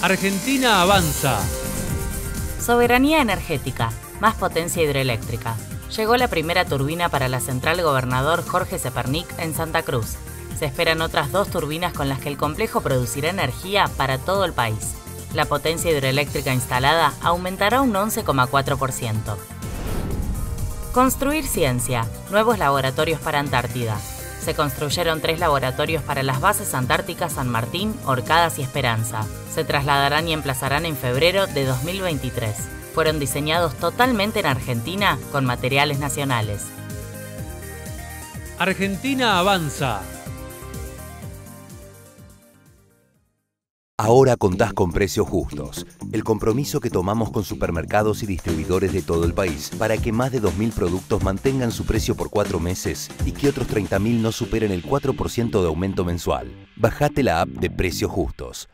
Argentina avanza. Soberanía energética, más potencia hidroeléctrica. Llegó la primera turbina para la central gobernador Jorge Sepernic en Santa Cruz. Se esperan otras dos turbinas con las que el complejo producirá energía para todo el país. La potencia hidroeléctrica instalada aumentará un 11,4%. Construir ciencia, nuevos laboratorios para Antártida. Se construyeron tres laboratorios para las bases antárticas San Martín, Orcadas y Esperanza. Se trasladarán y emplazarán en febrero de 2023. Fueron diseñados totalmente en Argentina con materiales nacionales. Argentina avanza. Ahora contás con precios justos. El compromiso que tomamos con supermercados y distribuidores de todo el país para que más de 2.000 productos mantengan su precio por cuatro meses y que otros 30.000 no superen el 4% de aumento mensual. Bajate la app de Precios Justos.